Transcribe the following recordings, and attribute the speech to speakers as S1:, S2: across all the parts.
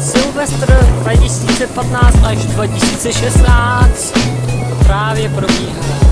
S1: Silvestr 2015 až 2016 právě probíhá.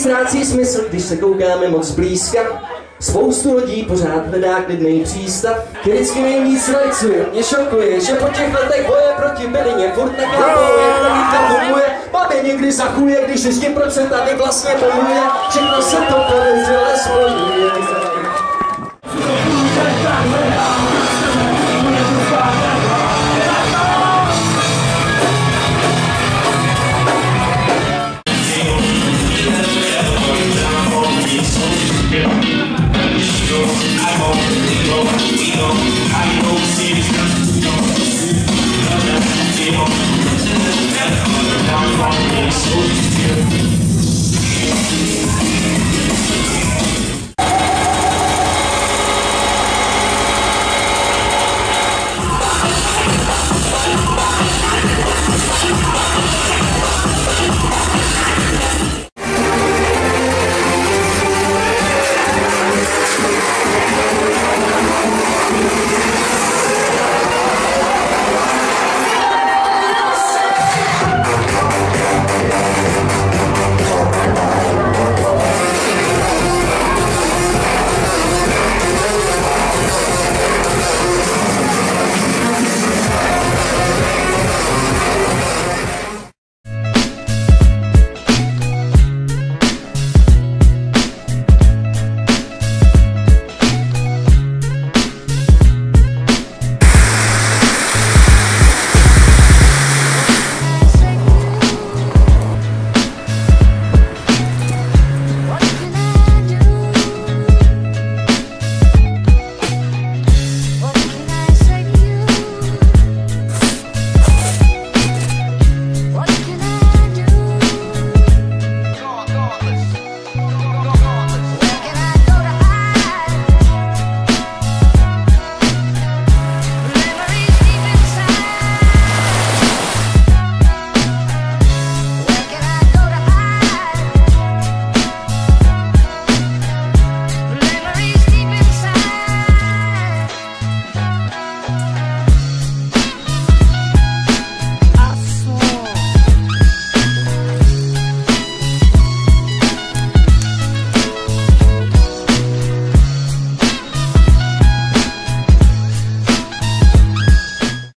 S2: Ztrácí smysl, když se koukáme moc zblízka. Spoustu lidí pořád hledá klidný přístav. Ty vždycky nejvíc rajcuje, mě šokuje, že po těch letech boje proti bylině furt neklápuje, který to funguje. Babě někdy zachuje, když 6% tady vlastně pomůže. Všechno se to.